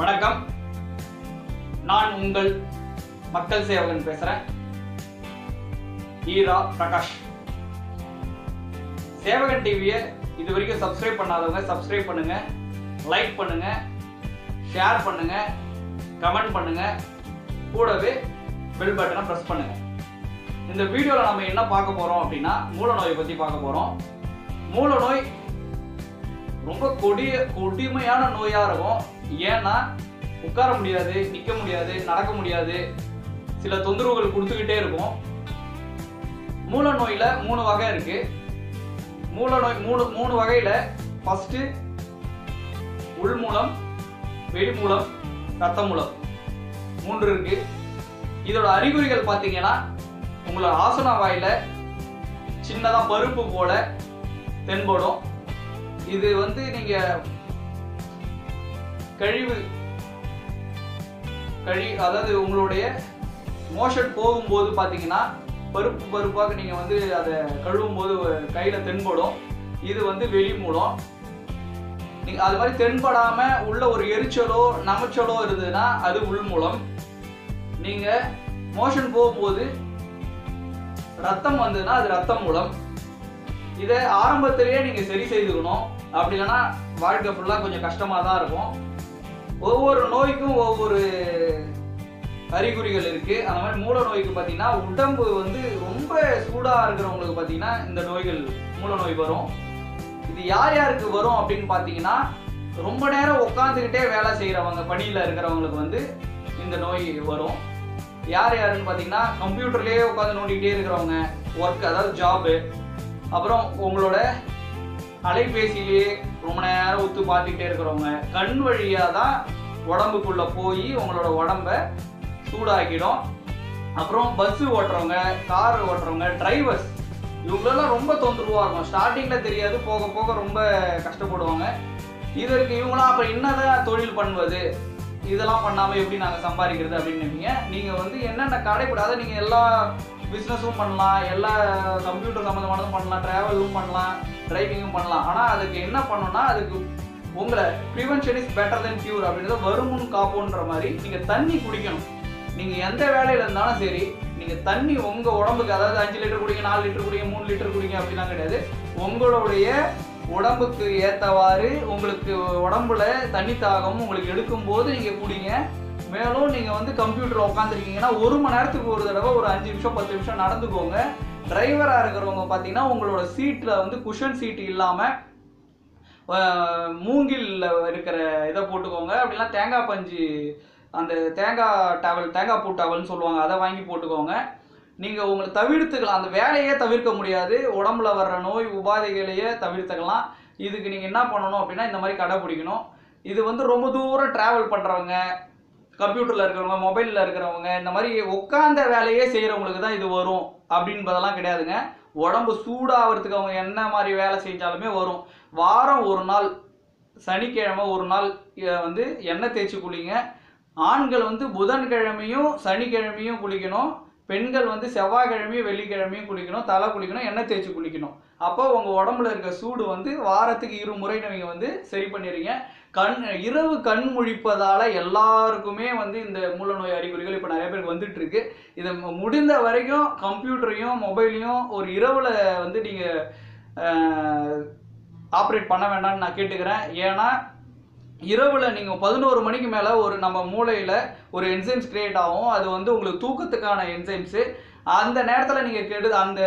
வணக்கம். நான் உங்கள் மக்கள் சேவகன் பேசுறேன். ஈரா பிரகாஷ். சேவகன் டிவியை இது வரைக்கும் சப்ஸ்கிரைப் பண்ணாதவங்க சப்ஸ்கிரைப் பண்ணுங்க. லைக் பண்ணுங்க. ஷேர் பண்ணுங்க. கமெண்ட் பண்ணுங்க. கூடவே பெல் பட்டனை ப்ரெஸ் பண்ணுங்க. இந்த வீடியோவில் நம்ம என்ன பார்க்க போகிறோம் அப்படின்னா மூல நோயை பற்றி பார்க்க போகிறோம் மூல நோய் ரொம்ப கொடிய கொடுமையான நோயாக இருக்கும். ஏன்னா உட்கார முடியாது நிக்க முடியாது நடக்க முடியாது. சில தொந்தரவுகள் கொடுத்துக்கிட்டே இருக்கும். மூல நோயில மூணு வகை இருக்கு. மூல நோய் மூணு மூணு வகையில ஃபர்ஸ்ட் உள்மூலம் வெளிமூலம் ரத்த மூலம் மூன்று இருக்கு. இதோட அறிகுறிகள் பார்த்தீங்கன்னா உங்களோட ஆசன வாயில சின்னதாக பருப்பு போல தென்படும். இது வந்து நீங்கள் கழிவு கழி அதாவது உங்களுடைய மோஷன் போகும்போது பார்த்தீங்கன்னா பருப்பு பருப்பாக நீங்கள் வந்து அதை கழுவும் போது கையில் தென்படும். இது வந்து வெளி மூலம். நீங்கள் அது மாதிரி தென்படாமல் உள்ள ஒரு எரிச்சலோ நமைச்சலோ இருந்ததுன்னா அது உள் மூலம். நீங்கள் மோஷன் போகும்போது ரத்தம் வந்ததுன்னா அது ரத்தம் மூலம். இதை ஆரம்பத்திலேயே நீங்கள் சரி செய்துக்கணும். அப்படி இல்லைன்னா வாழ்க்கை ஃபுல்லாக கொஞ்சம் கஷ்டமாக தான் இருக்கும். ஒவ்வொரு நோய்க்கும் ஒவ்வொரு அறிகுறிகள் இருக்கு. அந்த மாதிரி மூல நோய்க்கு பார்த்தீங்கன்னா உடம்பு வந்து ரொம்ப சூடாக இருக்கிறவங்களுக்கு பார்த்தீங்கன்னா இந்த நோய்கள் மூல நோய் வரும். இது யார் யாருக்கு வரும் அப்படின்னு பார்த்தீங்கன்னா ரொம்ப நேரம் உட்காந்துக்கிட்டே வேலை செய்கிறவங்க பணியில் இருக்கிறவங்களுக்கு வந்து இந்த நோய் வரும். யார் யாருன்னு பார்த்தீங்கன்னா கம்ப்யூட்டர்லேயே உட்காந்து நோண்டிக்கிட்டே இருக்கிறவங்க ஒர்க் அதாவது ஜாபு அப்புறம் உங்களோட அலைபேசியிலேயே ரொம்ப நேரம் ஒத்து பார்த்துக்கிட்டே இருக்கிறவங்க கண் வழியாக தான் உடம்புக்குள்ள போய் உங்களோட உடம்ப சூடாக்கிடும். அப்புறம் பஸ்ஸு ஓட்டுறவங்க கார் ஓட்டுறவங்க டிரைவர்ஸ் இவங்களெல்லாம் ரொம்ப தொந்தரவாக இருக்கும். ஸ்டார்டிங்கில் தெரியாது போக போக ரொம்ப கஷ்டப்படுவாங்க. இதற்கு இவங்களாம் அப்புறம் என்னதான் தொழில் பண்ணுவது இதெல்லாம் பண்ணாமல் எப்படி நாங்கள் சம்பாதிக்கிறது அப்படின்னு நினைப்பீங்க நீங்கள் வந்து என்னென்ன கடைப்படாத நீங்கள் எல்லா பிஸ்னஸும் பண்ணலாம் எல்லா கம்ப்யூட்டர் சம்மந்தமானதும் பண்ணலாம் ட்ராவலும் பண்ணலாம் டிரைவிங்கும் பண்ணலாம். ஆனால் அதுக்கு என்ன பண்ணணும்னா அதுக்கு உங்களை prevention is better then cure அப்படின்றத வருமுன் காப்போன்ற மாதிரி நீங்கள் தண்ணி குடிக்கணும். நீங்கள் எந்த வேலையில் இருந்தாலும் சரி நீங்கள் தண்ணி உங்கள் உடம்புக்கு அதாவது அஞ்சு லிட்டர் குடிங்க நாலு லிட்டர் குடிங்க மூணு லிட்டர் குடிங்க அப்படிலாம் கிடையாது. உங்களுடைய உடம்புக்கு ஏற்றவாறு உங்களுக்கு உடம்புல தண்ணி தாகம் உங்களுக்கு எடுக்கும்போது நீங்கள் குடிங்க. மேலும் நீங்கள் வந்து கம்ப்யூட்டர் உட்காந்துருக்கீங்கன்னா ஒரு மணி நேரத்துக்கு ஒரு தடவை ஒரு அஞ்சு நிமிஷம் பத்து நிமிஷம் நடந்துக்கோங்க. டிரைவராக இருக்கிறவங்க பார்த்தீங்கன்னா உங்களோட சீட்டில் வந்து குஷன் சீட்டு இல்லாமல் மூங்கில் இருக்கிற இதை போட்டுக்கோங்க. அப்படின்னா தேங்காய் பஞ்சு அந்த தேங்காய் டவல் தேங்காய் பூ டவல்னு சொல்லுவாங்க அதை வாங்கி போட்டுக்கோங்க. நீங்கள் உங்களை தவிர்த்துக்கலாம். அந்த வேலையே தவிர்க்க முடியாது. உடம்புல வர்ற நோய் உபாதைகளையே தவிர்த்துக்கலாம். இதுக்கு நீங்கள் என்ன பண்ணணும் அப்படின்னா இந்த மாதிரி கடைப்பிடிக்கணும் இது வந்து ரொம்ப தூரம் ட்ராவல் பண்ணுறவங்க கம்ப்யூட்டரில் இருக்கிறவங்க மொபைலில் இருக்கிறவங்க இந்த மாதிரி உட்காந்த வேலையே செய்கிறவங்களுக்கு தான் இது வரும் அப்படின்பதெல்லாம் கிடையாதுங்க. உடம்பு சூடாகிறதுக்கு அவங்க என்ன மாதிரி வேலை செஞ்சாலுமே வரும். வாரம் ஒரு நாள் சனிக்கிழமை ஒரு நாள் வந்து எண்ணெய் தேய்ச்சி குளிங்க. ஆண்கள் வந்து புதன்கிழமையும் சனிக்கிழமையும் குளிக்கணும். பெண்கள் வந்து செவ்வாய்க்கிழமையும் வெள்ளிக்கிழமையும் குளிக்கணும். தலை குளிக்கணும் எண்ணெய் தேய்ச்சி குளிக்கணும். அப்போ உங்கள் உடம்புல இருக்க சூடு வந்து வாரத்துக்கு இரு முறை நீங்கள் வந்து சரி பண்ணிடுறீங்க. கண் இரவு கண் முழிப்பதால எல்லாருக்குமே வந்து இந்த மூல நோய் அறிகுறிகள் இப்போ நிறைய பேருக்கு வந்துட்டு இருக்கு இதை மு- முடிந்த வரைக்கும் கம்ப்யூட்டரையும் மொபைலையும் ஒரு இரவில் வந்து நீங்கள் ஆப்ரேட் பண்ண வேண்டாம்னு நான் கேட்டுக்கிறேன். ஏன்னா இரவில் நீங்கள் பதினோரு மணிக்கு மேலே ஒரு நம்ம மூளையில் ஒரு என்சைம்ஸ் கிரியேட் ஆகும். அது வந்து உங்களுக்கு தூக்கத்துக்கான என்சைம்ஸு அந்த நேரத்தில் நீங்கள் கெடு அந்த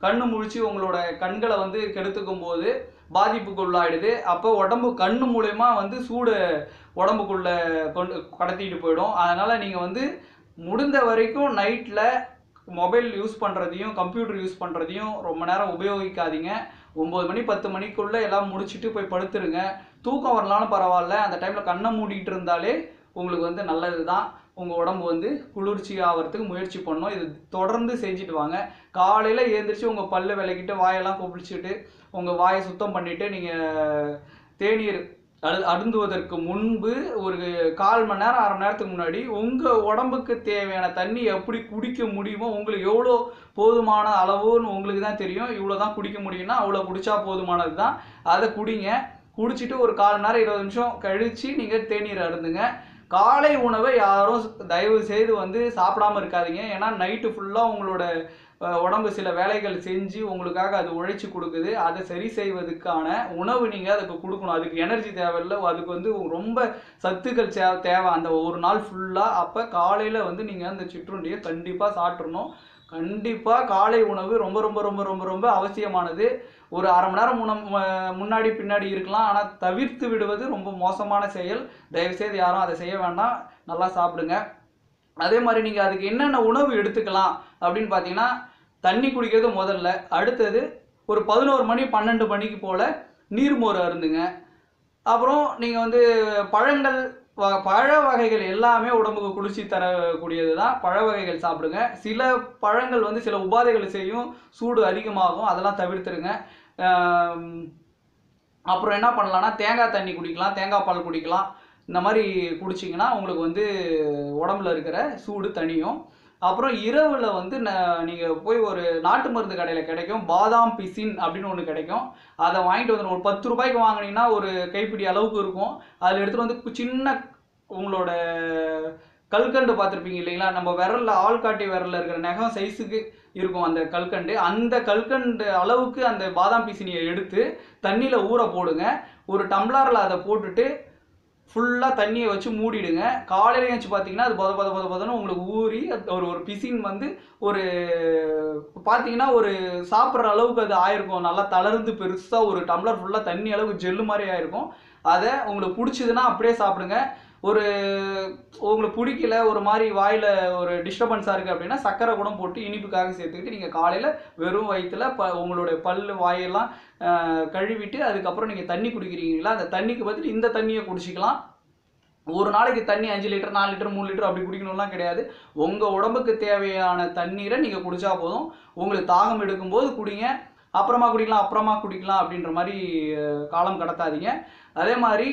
கண்ணு முழிச்சு உங்களோட கண்களை வந்து கெடுத்துக்கும் போது பாதிப்புக்கு உள்ளாயிடுது அப்போ உடம்பு கண் மூலயமா வந்து சூடு உடம்புக்குள்ளே கொண்டு கடத்திட்டு போயிடும். அதனால் நீங்கள் வந்து முடிந்த வரைக்கும் நைட்டில் மொபைல் யூஸ் பண்ணுறதையும் கம்ப்யூட்டர் யூஸ் பண்ணுறதையும் ரொம்ப நேரம் உபயோகிக்காதீங்க. ஒம்பது மணி பத்து மணிக்குள்ளே எல்லாம் முடிச்சுட்டு போய் படுத்துருங்க. தூக்கம் வரலாலும் பரவாயில்ல. அந்த டைமில் கண்ணை மூடிட்டு இருந்தாலே உங்களுக்கு வந்து நல்லது தான் உங்கள் உடம்பு வந்து குளிர்ச்சி ஆகிறதுக்கு முயற்சி பண்ணும். இது தொடர்ந்து செஞ்சுட்டு வாங்க. காலையில் எழுந்திரிச்சு உங்கள் பல்லு விளக்கிட்டு வாயெல்லாம் கொப்பிடிச்சிட்டு உங்கள் வாயை சுத்தம் பண்ணிவிட்டு நீங்கள் தேநீர் அழு அருந்துவதற்கு முன்பு ஒரு கால் மணி நேரம் அரை மணி நேரத்துக்கு முன்னாடி உங்கள் உடம்புக்கு தேவையான தண்ணி எப்படி குடிக்க முடியுமோ உங்களுக்கு எவ்வளோ போதுமான அளவுன்னு உங்களுக்கு தான் தெரியும். இவ்வளோ தான் குடிக்க முடியும்னா அவ்வளோ குடித்தா போதுமானது தான் அதை குடிங்க. குடிச்சிட்டு ஒரு கால் மணி நேரம் இருபது நிமிஷம் கழித்து நீங்கள் தேநீர் அருந்துங்க. காலை உணவை யாரும் தயவு செய்து வந்து சாப்பிடாம இருக்காதீங்க. ஏன்னா நைட்டு ஃபுல்லாக உங்களோட உடம்பு சில வேலைகள் செஞ்சு உங்களுக்காக அது உழைச்சி கொடுக்குது. அதை சரி செய்வதற்கான உணவு நீங்கள் அதுக்கு கொடுக்கணும். அதுக்கு எனர்ஜி தேவையில்லை. அதுக்கு வந்து ரொம்ப சத்துக்கள் தே- தேவை. அந்த ஒரு நாள் ஃபுல்லாக அப்போ காலையில் வந்து நீங்கள் அந்த சிற்றுண்டியை கண்டிப்பாக சாப்பிட்றணும் கண்டிப்பாக காலை உணவு ரொம்ப ரொம்ப ரொம்ப ரொம்ப ரொம்ப அவசியமானது. ஒரு அரை மணி நேரம் முன்ன முன்னாடி பின்னாடி இருக்கலாம். ஆனால் தவிர்த்து விடுவது ரொம்ப மோசமான செயல். தயவுசெய்து யாரும் அதை செய்ய வேண்டாம். நல்லா சாப்பிடுங்க. அதே மாதிரி நீங்கள் அதுக்கு என்னென்ன உணவு எடுத்துக்கலாம் அப்படின்னு பார்த்தீங்கன்னா தண்ணி குடிக்கிறது முதல்ல. அடுத்தது ஒரு பதினோரு மணி பன்னெண்டு மணிக்கு போல் நீர்மோர் அருந்துங்க. அப்புறம் நீங்கள் வந்து பழங்கள் வ- பழ வகைகள் எல்லாமே உடம்புக்கு குளிர்ச்சி தரக்கூடியது தான் பழ வகைகள் சாப்பிடுங்க. சில பழங்கள் வந்து சில உபாதைகளை செய்யும் சூடு அதிகமாகும். அதெல்லாம் தவிர்த்துருங்க. அப்புறம் என்ன பண்ணலான்னா தேங்காய் தண்ணி குடிக்கலாம். தேங்காய் பால் குடிக்கலாம். இந்த மாதிரி குடிச்சிங்கன்னா உங்களுக்கு வந்து உடம்புல இருக்கிற சூடு தனியும் அப்புறம் இரவில் வந்து ந- நீங்கள் போய் ஒரு நாட்டு மருந்து கடையில் கிடைக்கும். பாதாம் பிசின் அப்படின்னு ஒன்று கிடைக்கும். அதை வாங்கிட்டு வந்து ஒரு பத்து ரூபாய்க்கு வாங்குனீங்கன்னா ஒரு கைப்பிடி அளவுக்கு இருக்கும். அதில் எடுத்துகிட்டு வந்து சின்ன உங்களோட கல்கண்டு பார்த்துருப்பீங்க இல்லைங்களா? நம்ம விரலில் ஆள்காட்டி விரலில் இருக்கிற நகம் சைஸுக்கு இருக்கும் அந்த கல்கண்டு. அந்த கல்கண்டு அளவுக்கு அந்த பாதாம் பீசினியை எடுத்து தண்ணியில் ஊற போடுங்க. ஒரு டம்ளரில் அதை போட்டுட்டு ஃபுல்லாக தண்ணியை வச்சு மூடிடுங்க. காலையில் வச்சு பார்த்தீங்கன்னா அது பொத பொத பொத பதன்னு உங்களுக்கு ஊறி அது ஒரு ஒரு பிசின் வந்து ஒரு பார்த்தீங்கன்னா ஒரு சாப்பிட்ற அளவுக்கு அது ஆயிருக்கும். நல்லா தளர்ந்து பெருசாக ஒரு டம்ளர் ஃபுல்லாக தண்ணி அளவுக்கு ஜெல்லு மாதிரி ஆயிருக்கும். அதை உங்களுக்கு பிடிச்சதுன்னா அப்படியே சாப்பிடுங்க. ஒரு உங்களுக்கு பிடிக்கல ஒரு மாதிரி வாயில் ஒரு டிஸ்டர்பன்ஸாக இருக்குது அப்படின்னா சக்கரை கூட போட்டு இனிப்புக்காக சேர்த்துக்கிட்டு நீங்கள் காலையில் வெறும் வயிற்றில் ப உங்களுடைய பல் வாயெல்லாம் கழுவிட்டு அதுக்கப்புறம் நீங்கள் தண்ணி குடிக்கிறீங்களா? அந்த தண்ணிக்கு பதில் இந்த தண்ணியை குடிச்சிக்கலாம். ஒரு நாளைக்கு தண்ணி அஞ்சு லிட்டர் நாலு லிட்டர் மூணு லிட்டர் அப்படி குடிக்கணும்லாம் கிடையாது. உங்கள் உடம்புக்கு தேவையான தண்ணீரை நீங்கள் குடித்தா போதும். உங்களுக்கு தாகம் எடுக்கும்போது குடிங்க. அப்புறமா குடிக்கலாம் அப்புறமா குடிக்கலாம் அப்படின்ற மாதிரி காலம் கடத்தாதீங்க. அதே மாதிரி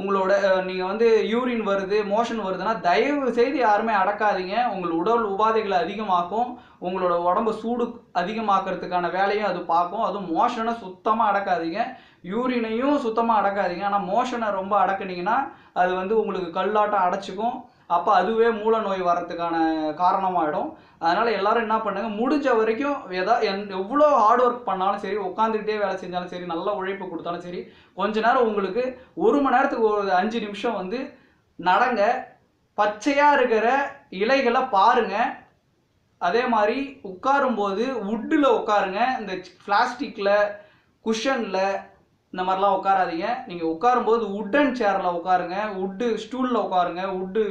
உங்களோட நீங்கள் வந்து யூரின் வருது மோஷன் வருதுன்னா தயவு செய்து யாருமே அடக்காதீங்க. உங்கள் உடல் உபாதைகளை அதிகமாக்கும். உங்களோட உடம்பு சூடு அதிகமாக்குறதுக்கான வேலையும் அது பார்க்கும். அதுவும் மோஷனை சுத்தமாக அடக்காதீங்க. யூரினையும் சுத்தமாக அடக்காதீங்க. ஆனால் மோஷனை ரொம்ப அடக்குனீங்கன்னா அது வந்து உங்களுக்கு கல்லாட்டம் அடைச்சிக்கும். அப்போ அதுவே மூல நோய் வர்றதுக்கான காரணமாகிடும் அதனால் எல்லாரும் என்ன பண்ணுங்க முடிஞ்ச வரைக்கும் எதா என் எவ்வளோ ஹார்ட் ஒர்க் பண்ணாலும் சரி உட்காந்துக்கிட்டே வேலை செஞ்சாலும் சரி நல்ல உழைப்பு கொடுத்தாலும் சரி கொஞ்ச நேரம் உங்களுக்கு ஒரு மணி நேரத்துக்கு ஒரு அஞ்சு நிமிஷம் வந்து நடங்க. பச்சையாக இருக்கிற இலைகளை பாருங்கள் அதே மாதிரி உட்காரும்போது வுட்டில் உட்காருங்க. இந்த பிளாஸ்டிக்கில் குஷனில் இந்த மாதிரிலாம் உட்காராதீங்க. நீங்கள் உட்காரும்போது உட்டன் சேரில் உட்காருங்க. உட்டு ஸ்டூலில் உட்காருங்க. உட்டு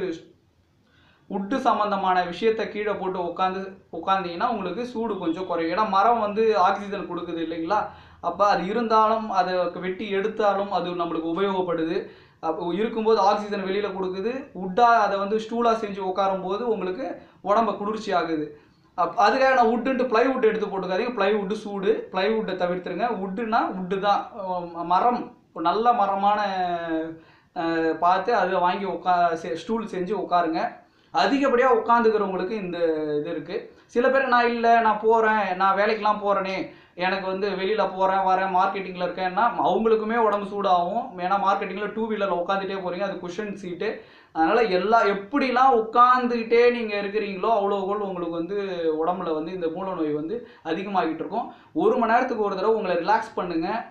உட்டு சம்மந்தமான விஷயத்த கீழே போட்டு உட்காந்து உட்காந்தீங்கன்னா உங்களுக்கு சூடு கொஞ்சம் குறையும். ஏன்னா மரம் வந்து ஆக்சிஜன் கொடுக்குது இல்லைங்களா? அப்போ அது இருந்தாலும் அதை வெட்டி எடுத்தாலும் அது நம்மளுக்கு உபயோகப்படுது. அப்போ இருக்கும்போது ஆக்சிஜன் வெளியில் கொடுக்குது. உட்டாக அதை வந்து ஸ்டூலாக செஞ்சு உட்காரும்போது உங்களுக்கு உடம்ப குளிர்ச்சி ஆகுது அதுக்காக நான் உட்டுன்ட்டு ப்ளைவுட் எடுத்து போட்டுக்காதீங்க. ப்ளைவுட்டு சூடு ப்ளைவுட்டை தவிர்த்துருங்க. உட்டுனா உட்டு தான். மரம். நல்ல மரமான பார்த்து அதை வாங்கி உட்கா ஸ்டூல் செஞ்சு உட்காருங்க அதிகப்படியாக உட்காந்துக்கிறவங்களுக்கு இந்த இது இருக்குது சில பேர் நான் இல்லை நான் போகிறேன் நான் வேலைக்கெலாம் போகிறேனே எனக்கு வந்து வெளியில் போகிறேன் வரேன் மார்க்கெட்டிங்கில் இருக்கேன்னா அவங்களுக்குமே உடம்பு சூடாகும். ஏன்னா மார்க்கெட்டிங்கில் டூ வீலரில் உட்காந்துட்டே போகிறீங்க அது குஷன் சீட்டு அதனால் எல்லா எப்படிலாம் உட்காந்துக்கிட்டே நீங்கள் இருக்கிறீங்களோ அவ்வளோக்குள் உங்களுக்கு வந்து உடம்புல வந்து இந்த மூல நோய் வந்து அதிகமாகிட்டு இருக்கும். ஒரு மணி நேரத்துக்கு ஒரு தடவை உங்களை ரிலாக்ஸ் பண்ணுங்கள்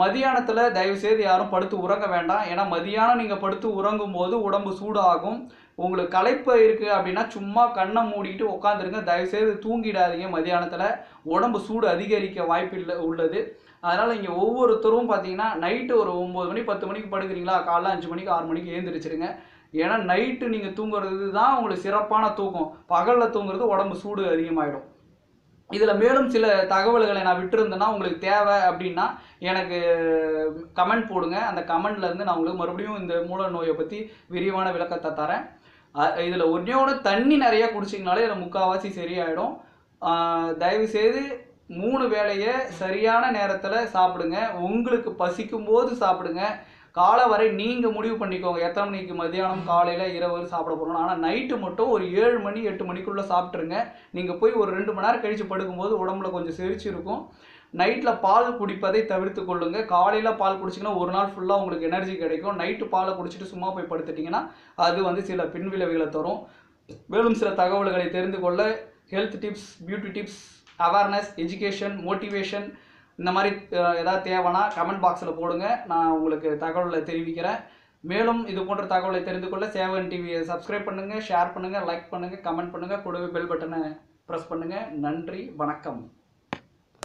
மதியானத்தில் தயவுசெய்து யாரும் படுத்து உறங்க வேண்டாம். ஏன்னா மதியானம் நீங்கள் படுத்து உறங்கும் போது உடம்பு சூடாகும். உங்களுக்கு களைப்பு இருக்குது அப்படின்னா சும்மா கண்ணை மூடிட்டு உட்காந்துருங்க தயவுசெய்து தூங்கிடாதீங்க மதியானத்தில். உடம்பு சூடு அதிகரிக்க வாய்ப்பு இல்லை உள்ளது. அதனால் இங்கே ஒவ்வொருத்தரும் பார்த்தீங்கன்னா நைட்டு ஒரு ஒம்பது மணி பத்து மணிக்கு படுக்கிறீங்களா? காலைல அஞ்சு மணிக்கு ஆறு மணிக்கு எழுந்திரிச்சிருங்க ஏன்னா நைட்டு நீங்கள் தூங்குறது தான் உங்களுக்கு சிறப்பான தூக்கம். பகலில் தூங்குறது உடம்பு சூடு அதிகமாகிடும் இதில் மேலும் சில தகவல்களை நான் விட்டுருந்தேன்னா உங்களுக்கு தேவை அப்படின்னா எனக்கு கமெண்ட் போடுங்க. அந்த கமெண்ட்லேருந்து நான் உங்களுக்கு மறுபடியும் இந்த மூல நோயை பற்றி விரிவான விளக்கத்தை தரேன். இதில் ஒன்றே ஒன்று தண்ணி நிறையா குடிச்சிங்கனாலே இதில் முக்கால்வாசி சரியாயிடும். தயவுசெய்து மூணு வேளையை சரியான நேரத்தில் சாப்பிடுங்க. உங்களுக்கு பசிக்கும் போது சாப்பிடுங்க. காலை வரை நீங்கள் முடிவு பண்ணிக்கோங்க. எத்தனை மணிக்கு மதியானம் காலையில் இரவு சாப்பிட போகணும் ஆனால் நைட்டு மட்டும் ஒரு ஏழு மணி எட்டு மணிக்குள்ளே சாப்பிட்ருங்க நீங்கள் போய் ஒரு ரெண்டு மணி நேரம் கழித்து படுக்கும்போது உடம்புல கொஞ்சம் செரிச்சு இருக்கும். நைட்டில் பால் குடிப்பதை தவிர்த்து கொள்ளுங்க. காலையில் பால் குடிச்சிங்கன்னா ஒரு நாள் ஃபுல்லாக உங்களுக்கு எனர்ஜி கிடைக்கும். நைட்டு பாலை குடிச்சிட்டு சும்மா போய் படுத்துட்டிங்கன்னா அது வந்து சில பின்விளைவுகளை தரும். மேலும் சில தகவல்களை தெரிந்து கொள்ள health tips beauty tips awareness education motivation இந்த மாதிரி ஏதாவது தேவைன்னா கமெண்ட் பாக்ஸில் போடுங்க. நான் உங்களுக்கு தகவலை தெரிவிக்கிறேன். மேலும் இது போன்ற தகவலை தெரிந்து கொள்ள சேவன் டிவியை சப்ஸ்கிரைப் பண்ணுங்கள் ஷேர் பண்ணுங்கள் லைக் பண்ணுங்கள் கமெண்ட் பண்ணுங்கள் கூடவே பெல் பட்டனை ப்ரெஸ் பண்ணுங்கள் நன்றி வணக்கம்.